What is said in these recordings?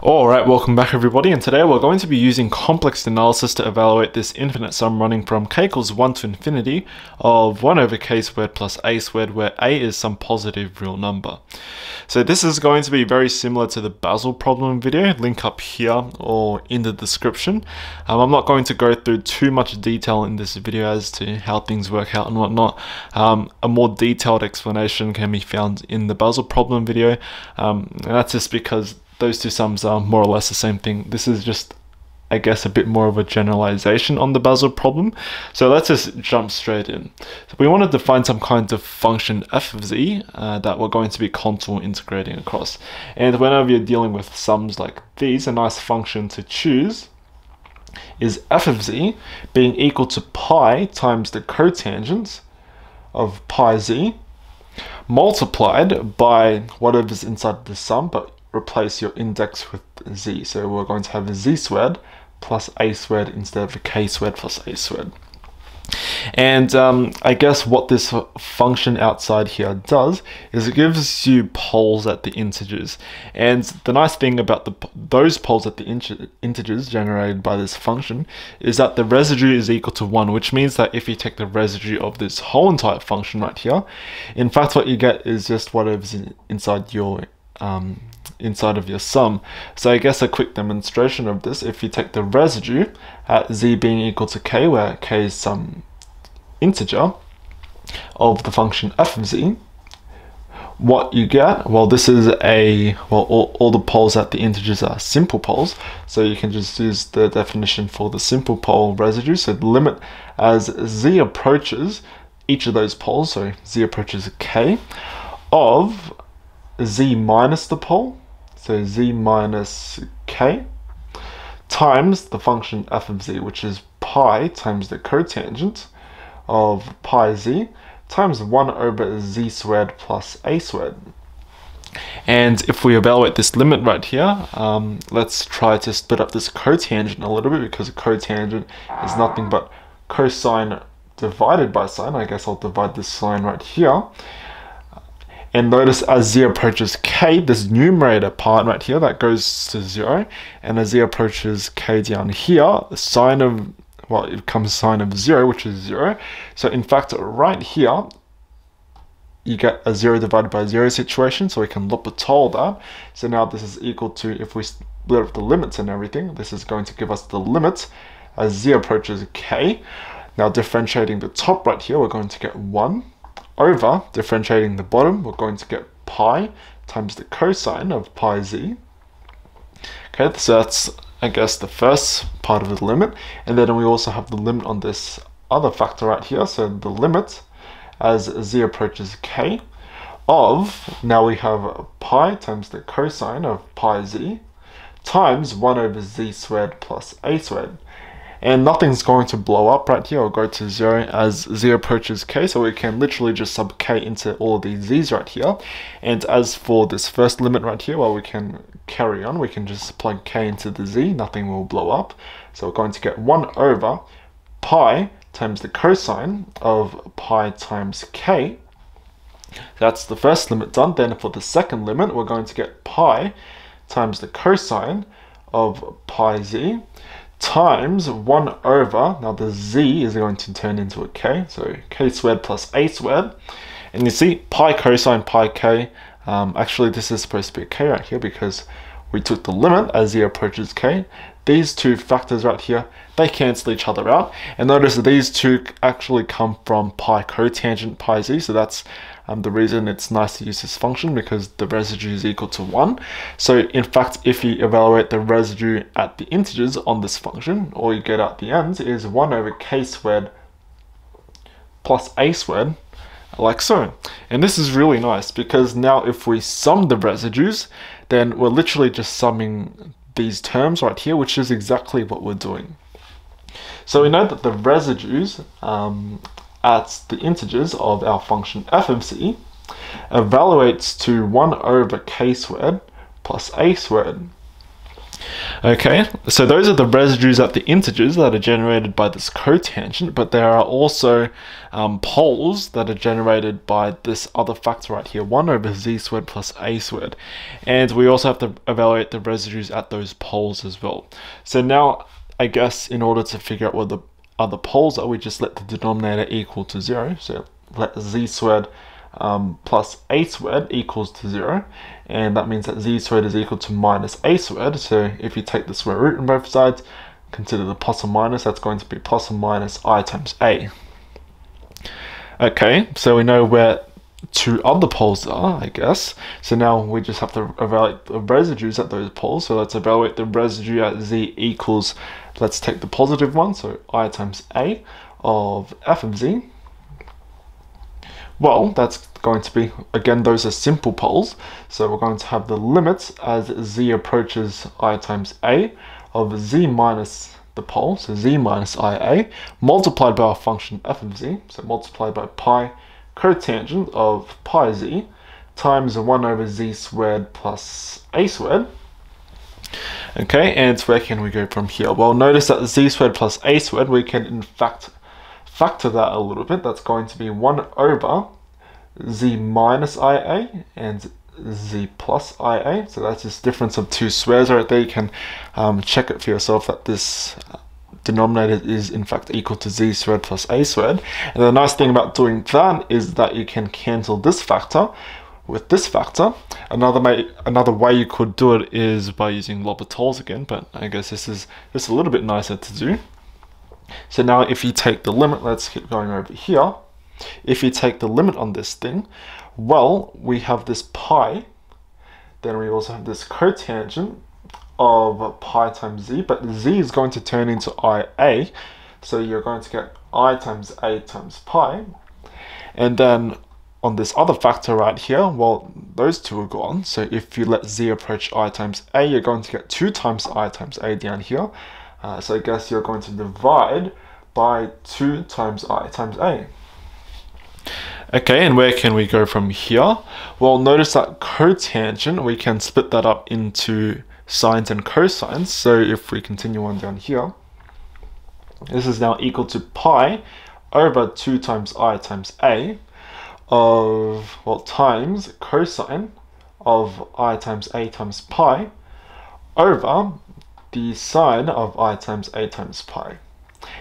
Alright, welcome back everybody, and today we're going to be using complex analysis to evaluate this infinite sum running from k equals 1 to infinity of 1 over k squared plus a squared, where a is some positive real number. So this is going to be very similar to the Basel problem video, link up here or in the description. Um, I'm not going to go through too much detail in this video as to how things work out and whatnot. Um, a more detailed explanation can be found in the Basel problem video, um, and that's just because those two sums are more or less the same thing. This is just, I guess, a bit more of a generalization on the Basel problem. So let's just jump straight in. So we wanted to find some kind of function f of z uh, that we're going to be contour integrating across. And whenever you're dealing with sums like these, a nice function to choose is f of z being equal to pi times the cotangent of pi z multiplied by whatever's inside the sum, but replace your index with z. So we're going to have z squared plus a squared instead of k squared plus a squared. And um, I guess what this function outside here does is it gives you poles at the integers. And the nice thing about the those poles at the integers generated by this function is that the residue is equal to 1, which means that if you take the residue of this whole entire function right here, in fact what you get is just whatever's in, inside your um, inside of your sum. So I guess a quick demonstration of this, if you take the residue at z being equal to k, where k is some integer of the function f of z, what you get, well this is a, well all, all the poles at the integers are simple poles, so you can just use the definition for the simple pole residue, so the limit as z approaches each of those poles, so z approaches k, of z minus the pole, so z minus k, times the function f of z, which is pi times the cotangent of pi z, times 1 over z squared plus a squared. And if we evaluate this limit right here, um, let's try to split up this cotangent a little bit because a cotangent is nothing but cosine divided by sine. I guess I'll divide this sine right here. And notice as z approaches k, this numerator part right here, that goes to 0. And as z approaches k down here, the sine of, well, it becomes sine of 0, which is 0. So in fact, right here, you get a 0 divided by 0 situation, so we can L'Hopital that. So now this is equal to, if we split up the limits and everything, this is going to give us the limit as z approaches k. Now differentiating the top right here, we're going to get 1 over differentiating the bottom, we're going to get pi times the cosine of pi z. Okay, so that's, I guess, the first part of the limit. And then we also have the limit on this other factor right here. So the limit as z approaches k of, now we have pi times the cosine of pi z times 1 over z squared plus a squared and nothing's going to blow up right here or go to zero as z approaches k so we can literally just sub k into all of these z's right here. And as for this first limit right here well we can carry on. We can just plug k into the z. Nothing will blow up. So we're going to get 1 over pi times the cosine of pi times k. That's the first limit done. Then for the second limit we're going to get pi times the cosine of pi z times 1 over, now the z is going to turn into a k, so k squared plus a squared. And you see pi cosine pi k, um, actually this is supposed to be a k right here because we took the limit as z approaches k. These two factors right here, they cancel each other out. And notice that these two actually come from pi cotangent pi z, so that's um, the reason it's nice to use this function because the residue is equal to 1. So in fact, if you evaluate the residue at the integers on this function, all you get at the end is 1 over k squared plus a squared, like so. And this is really nice because now if we sum the residues, then we're literally just summing these terms right here, which is exactly what we're doing. So we know that the residues um, at the integers of our function f of evaluates to 1 over k squared plus a squared. Okay, so those are the residues at the integers that are generated by this cotangent, but there are also um, poles that are generated by this other factor right here, 1 over z squared plus a squared. And we also have to evaluate the residues at those poles as well. So now, I guess in order to figure out what the other poles are, we just let the denominator equal to 0. So let z squared um, plus a squared equals to 0 and that means that z squared is equal to minus a squared. So if you take the square root on both sides consider the plus or minus. That's going to be plus or minus i times a. Okay so we know where two other poles are I guess. So now we just have to evaluate the residues at those poles. So let's evaluate the residue at z equals let's take the positive one so i times a of f of z well, that's going to be, again, those are simple poles. So we're going to have the limits as z approaches i times a of z minus the pole, so z minus ia, multiplied by our function f of z, so multiplied by pi cotangent of pi z times 1 over z squared plus a squared. Okay, and where can we go from here? Well, notice that z squared plus a squared, we can in fact factor that a little bit, that's going to be 1 over z minus ia and z plus ia. So that's this difference of two squares right there. You can um, check it for yourself that this uh, denominator is in fact equal to z squared plus a squared. And the nice thing about doing that is that you can cancel this factor with this factor. Another way, another way you could do it is by using L'Hopital's again, but I guess this is just a little bit nicer to do. So now if you take the limit, let's keep going over here. If you take the limit on this thing, well, we have this pi, then we also have this cotangent of pi times z, but z is going to turn into ia, so you're going to get i times a times pi, and then on this other factor right here, well, those two are gone. So if you let z approach i times a, you're going to get 2 times i times a down here. Uh, so I guess you're going to divide by 2 times i times a. Okay, and where can we go from here? Well, notice that cotangent, we can split that up into sines and cosines. So if we continue on down here, this is now equal to pi over 2 times i times a of, well, times cosine of i times a times pi over the sine of i times a times pi.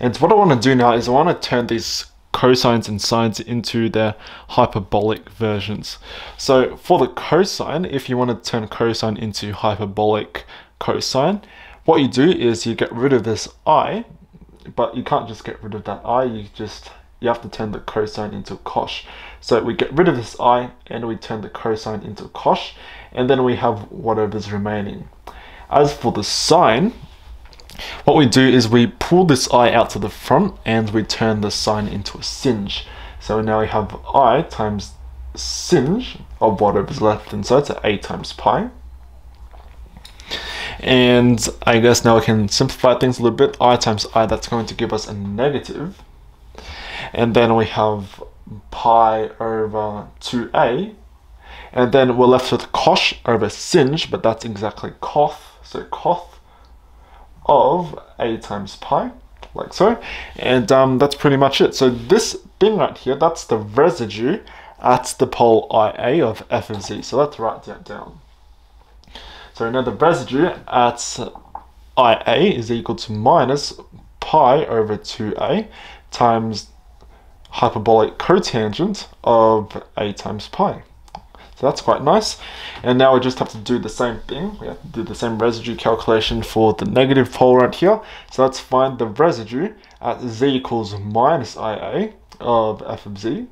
And what I want to do now is I want to turn these cosines and sines into their hyperbolic versions. So for the cosine, if you want to turn cosine into hyperbolic cosine, what you do is you get rid of this i, but you can't just get rid of that i, you just you have to turn the cosine into cosh. So we get rid of this i and we turn the cosine into cosh, and then we have whatever's remaining. As for the sine, what we do is we pull this i out to the front and we turn the sine into a sinh. So now we have i times sinh of whatever's left inside, so a times pi. And I guess now we can simplify things a little bit. i times i, that's going to give us a negative. And then we have pi over 2a. And then we're left with cosh over sinh, but that's exactly coth. So coth of a times pi, like so. And um, that's pretty much it. So this thing right here, that's the residue at the pole IA of f of z. So let's write that down. So we know the residue at IA is equal to minus pi over 2a times hyperbolic cotangent of a times pi. So that's quite nice. And now we just have to do the same thing. We have to do the same residue calculation for the negative pole right here. So let's find the residue at z equals minus ia of f of z.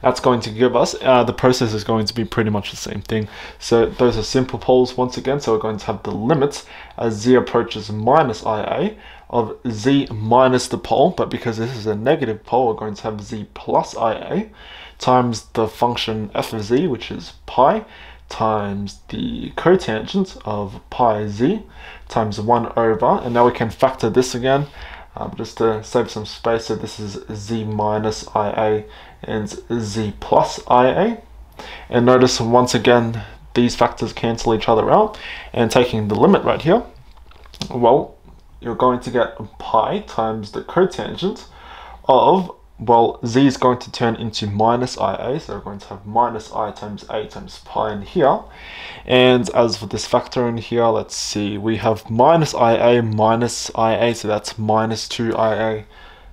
That's going to give us, uh, the process is going to be pretty much the same thing. So those are simple poles once again. So we're going to have the limits as z approaches minus ia of z minus the pole. But because this is a negative pole, we're going to have z plus ia times the function f of z, which is pi, times the cotangent of pi z times 1 over, and now we can factor this again, um, just to save some space, so this is z minus ia and z plus ia. And notice once again, these factors cancel each other out. And taking the limit right here, well, you're going to get pi times the cotangent of, well, z is going to turn into minus ia, so we're going to have minus i times a times pi in here. And as for this factor in here, let's see, we have minus ia minus ia, so that's minus 2 ia.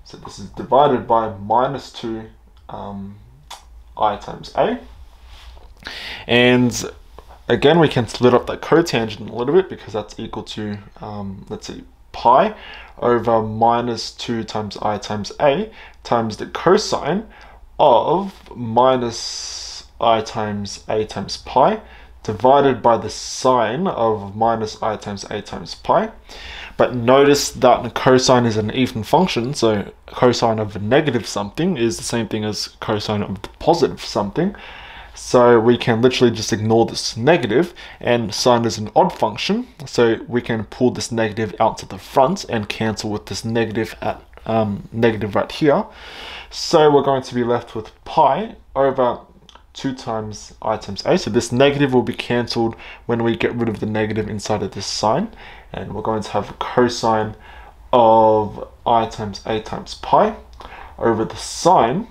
So this is divided by minus 2 um, i times a. And again, we can split up that cotangent a little bit because that's equal to, um, let's see, pi over minus 2 times i times a times the cosine of minus i times a times pi divided by the sine of minus i times a times pi. But notice that the cosine is an even function, so cosine of a negative something is the same thing as cosine of the positive something. So we can literally just ignore this negative and sine is an odd function. So we can pull this negative out to the front and cancel with this negative at um, negative right here. So we're going to be left with pi over 2 times i times a. So this negative will be cancelled when we get rid of the negative inside of this sine. And we're going to have cosine of i times a times pi over the sine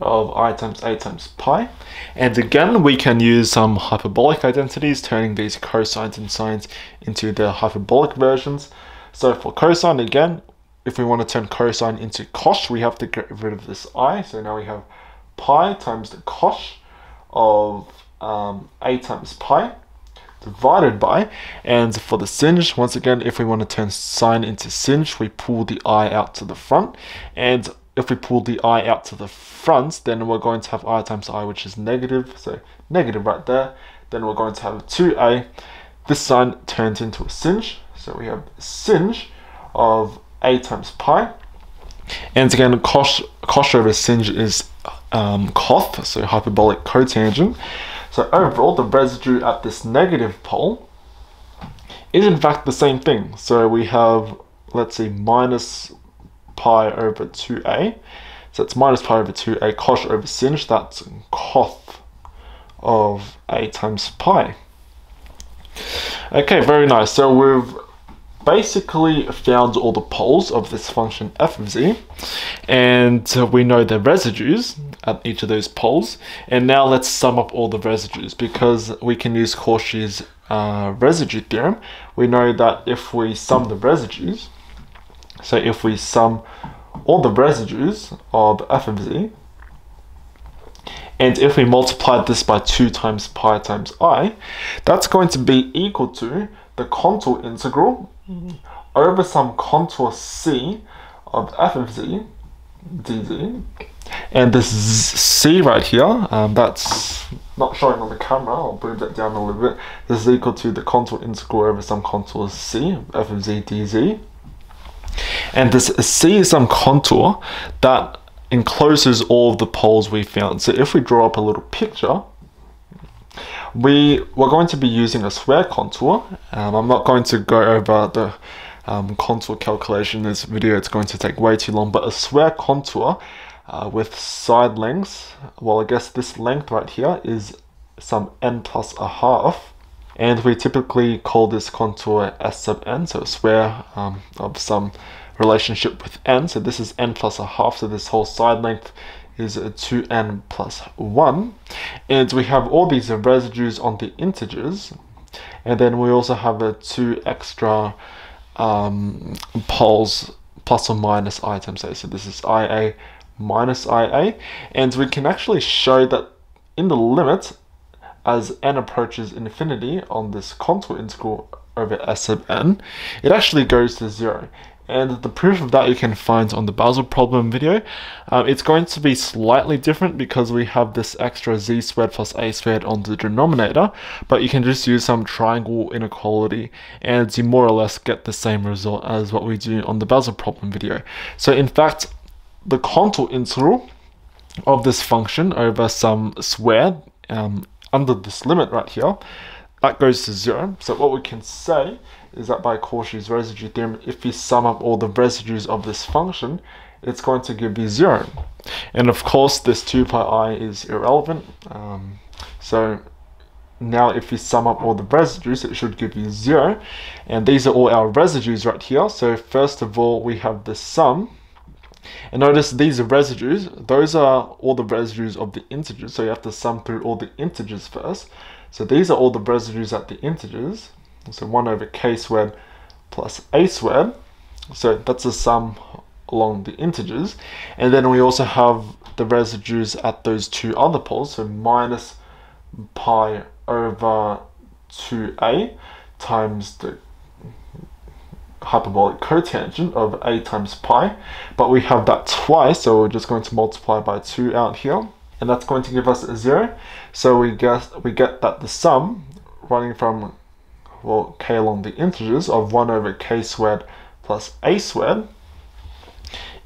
of i times a times pi. And again, we can use some hyperbolic identities, turning these cosines and sines into the hyperbolic versions. So for cosine, again, if we want to turn cosine into cosh, we have to get rid of this i. So now we have pi times the cosh of um, a times pi divided by, and for the sinh, once again, if we want to turn sine into sinh, we pull the i out to the front, and if we pull the i out to the front, then we're going to have i times i, which is negative, so negative right there. Then we're going to have 2a. This sine turns into a sinh, so we have sinh of a times pi. And again, cosh, over sinh is um, so hyperbolic cotangent. So overall, the residue at this negative pole is in fact the same thing. So we have, let's see, minus pi over 2a. So it's minus pi over 2a cosh over sinh. That's coth of a times pi. Okay, very nice. So we've basically found all the poles of this function f of z and we know the residues at each of those poles and now let's sum up all the residues because we can use Cauchy's uh, residue theorem we know that if we sum the residues so if we sum all the residues of f of z and if we multiply this by 2 times pi times i, that's going to be equal to the contour integral over some contour c of f of z dz. And this c right here, um, that's not showing on the camera, I'll move that down a little bit. This is equal to the contour integral over some contour c, f of z dz. And this c is some contour that encloses all of the poles we found. So if we draw up a little picture, we, we're going to be using a square contour. Um, I'm not going to go over the um, contour calculation in this video, it's going to take way too long, but a square contour uh, with side lengths, well I guess this length right here is some n plus a half, and we typically call this contour s sub n, so a square um, of some relationship with n, so this is n plus a half, so this whole side length is 2n plus 1. And we have all these residues on the integers. And then we also have a two extra um, poles plus or minus items. So this is IA minus IA. And we can actually show that in the limit, as n approaches infinity on this contour integral over s sub n, it actually goes to zero. And the proof of that you can find on the Basel problem video. Um, it's going to be slightly different because we have this extra z squared plus a squared on the denominator, but you can just use some triangle inequality and you more or less get the same result as what we do on the Basel problem video. So in fact, the contour integral of this function over some square um, under this limit right here, that goes to zero. So what we can say is that by Cauchy's residue theorem, if you sum up all the residues of this function, it's going to give you zero. And of course, this 2 pi i is irrelevant. Um, so now if you sum up all the residues, it should give you zero. And these are all our residues right here. So first of all, we have the sum. And notice these are residues. Those are all the residues of the integers. So you have to sum through all the integers first. So these are all the residues at the integers. So 1 over k squared plus a squared. So that's the sum along the integers. And then we also have the residues at those two other poles. So minus pi over 2a times the hyperbolic cotangent of a times pi. But we have that twice, so we're just going to multiply by 2 out here. And that's going to give us a 0. So we get, we get that the sum running from well, k along the integers of 1 over k squared plus a squared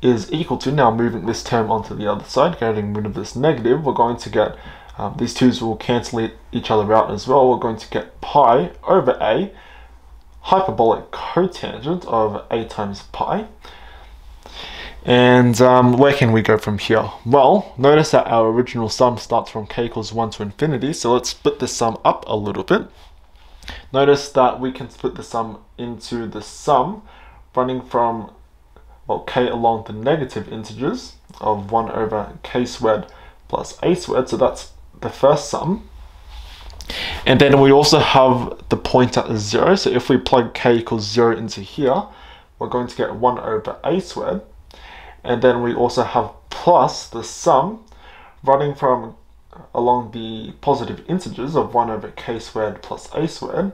is equal to, now moving this term onto the other side, getting rid of this negative, we're going to get, um, these twos will cancel each other out as well, we're going to get pi over a, hyperbolic cotangent of a times pi. And um, where can we go from here? Well, notice that our original sum starts from k equals 1 to infinity, so let's split this sum up a little bit. Notice that we can split the sum into the sum running from well, k along the negative integers of 1 over k squared plus a squared, so that's the first sum. And then we also have the pointer as 0, so if we plug k equals 0 into here, we're going to get 1 over a squared. And then we also have plus the sum running from along the positive integers of 1 over k squared plus a squared.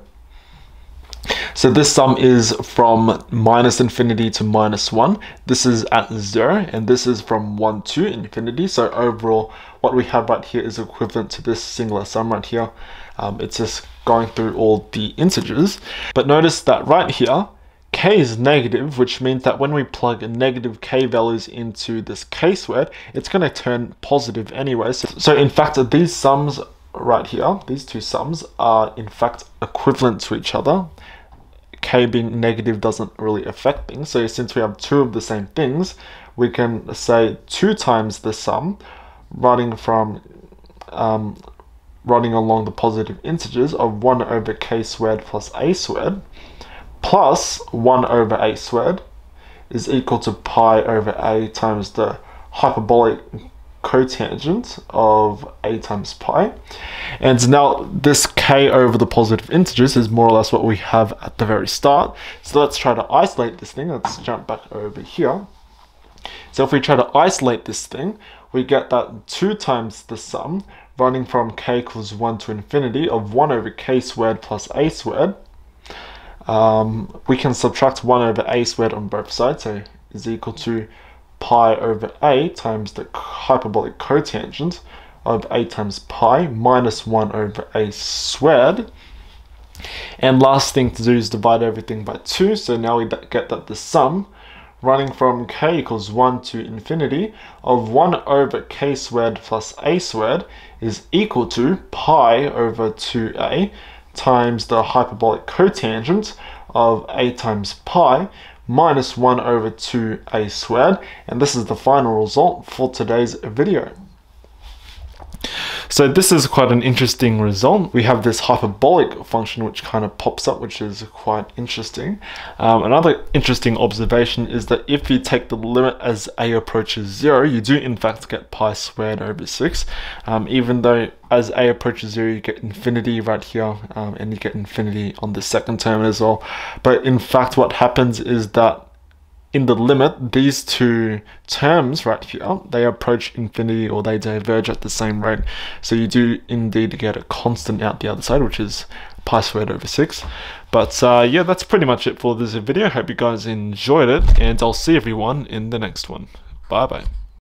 So this sum is from minus infinity to minus 1. This is at 0, and this is from 1 to infinity. So overall, what we have right here is equivalent to this singular sum right here. Um, it's just going through all the integers. But notice that right here, k is negative, which means that when we plug negative k values into this k squared, it's going to turn positive anyway. So, in fact, these sums right here, these two sums are in fact equivalent to each other. k being negative doesn't really affect things. So since we have two of the same things, we can say 2 times the sum running from um, running along the positive integers of 1 over k squared plus a squared plus 1 over a squared is equal to pi over a times the hyperbolic cotangent of a times pi. And now this k over the positive integers is more or less what we have at the very start. So let's try to isolate this thing. Let's jump back over here. So if we try to isolate this thing, we get that 2 times the sum running from k equals 1 to infinity of 1 over k squared plus a squared um, we can subtract 1 over a squared on both sides, so is equal to pi over a times the hyperbolic cotangent of a times pi minus 1 over a squared. And last thing to do is divide everything by 2, so now we get that the sum running from k equals 1 to infinity of 1 over k squared plus a squared is equal to pi over 2a times the hyperbolic cotangent of a times pi minus 1 over 2a squared and this is the final result for today's video. So this is quite an interesting result. We have this hyperbolic function which kind of pops up, which is quite interesting. Um, another interesting observation is that if you take the limit as a approaches 0, you do in fact get pi squared over 6, um, even though as a approaches 0 you get infinity right here, um, and you get infinity on the second term as well. But in fact what happens is that in the limit, these two terms right here, they approach infinity or they diverge at the same rate. So you do indeed get a constant out the other side, which is pi squared over 6. But uh, yeah, that's pretty much it for this video. Hope you guys enjoyed it, and I'll see everyone in the next one. Bye bye.